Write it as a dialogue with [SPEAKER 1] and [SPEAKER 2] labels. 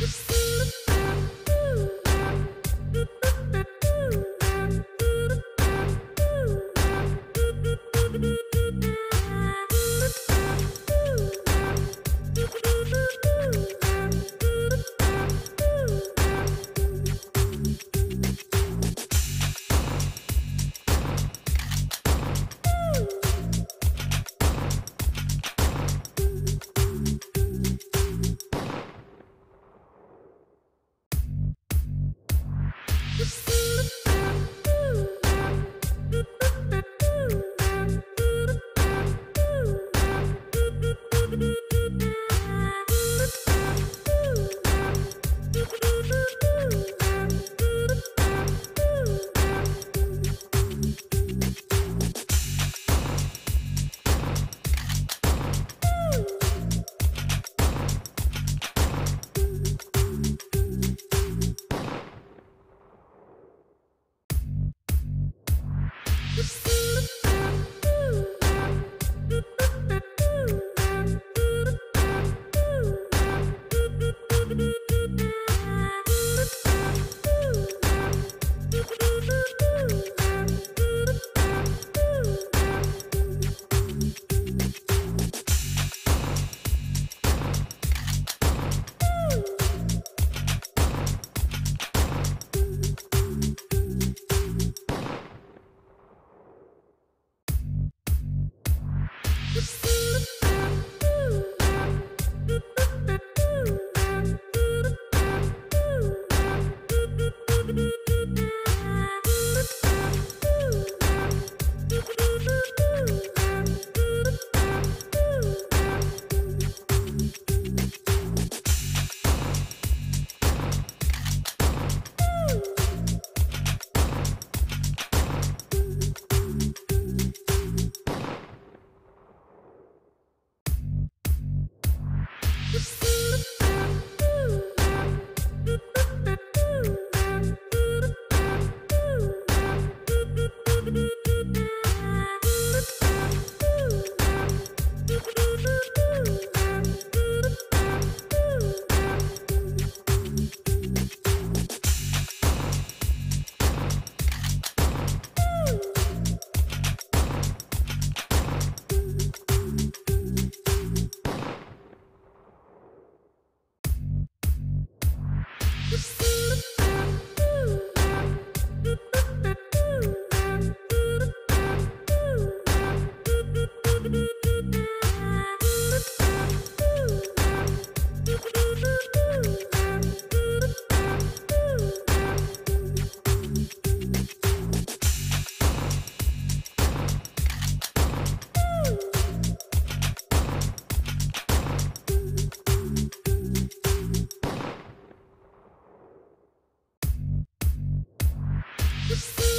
[SPEAKER 1] Just Oopsie. Oopsie. Bye. Bye. Bye.